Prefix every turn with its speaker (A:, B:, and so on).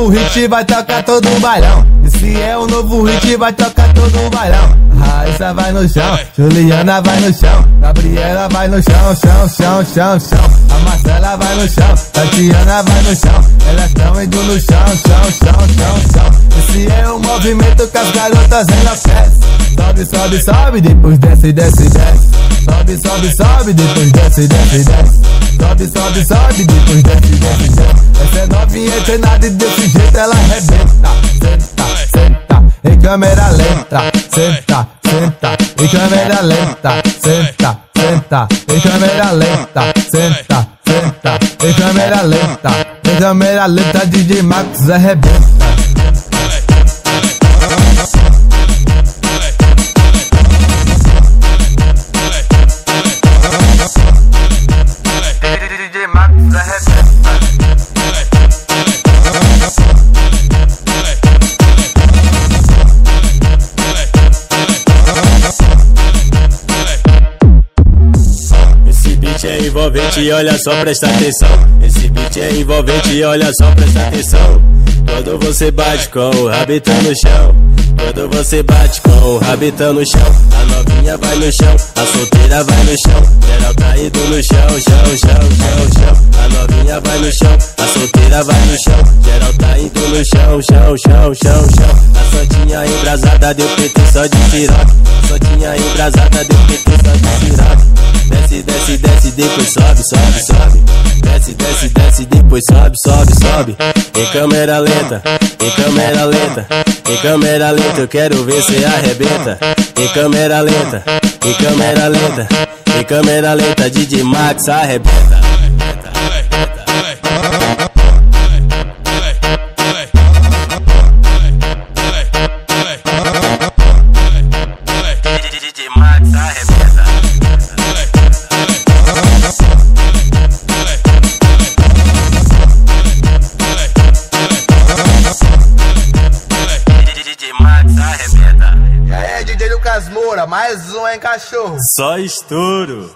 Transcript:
A: novo hit, vai tocar todo o bailão. Esse é o novo hit, vai tocar todo o bailão. Raíssa vai no chão, Juliana vai no chão, Gabriela vai no chão, chão, chão, chão, chão. A Marcela vai no chão, Tatiana vai no chão, elas tão indo no chão, chão, chão, chão, chão. Esse é o movimento que as garotas enlouquecem. Sobe, sobe, sobe, depois desce, desce, desce. Sobe, sobe, sobe, depois desce, desce, desce. Sobe, sobe, sobe, depois desce, desce, desce. Novinha treinada e desse jeito ela arrebenta. Senta, senta, em câmera lenta. Senta, senta, em câmera lenta. Senta, senta, em câmera lenta. Senta, senta, em câmera lenta. Em câmera lenta, DJ Max arrebenta.
B: Beat é envolvente, olha só, presta atenção. Esse beat é envolvente, olha só, presta atenção. Quando você bate com o rabitão no chão. Quando você bate com o rabitão no chão. A novinha vai no chão, a solteira vai no chão. Geral caído no chão, chão, chão, chão, chão. A novinha vai no chão, a solteira vai no chão. Geral caído no chão, chão, chão, chão, chão. A santinha embrasada deu PT só de piroca. Santinha embrasada deu PT só de piroca. Desce, desce, desce, depois sobe, sobe, sobe. Desce, desce, desce, depois sobe, sobe, sobe. Em câmera lenta, em câmera lenta, em câmera lenta, eu quero ver cê arrebenta. Em câmera lenta, em câmera lenta, em câmera lenta, DJ Max arrebenta.
A: Moura, mais um, hein, cachorro?
B: Só estouro.